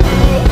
do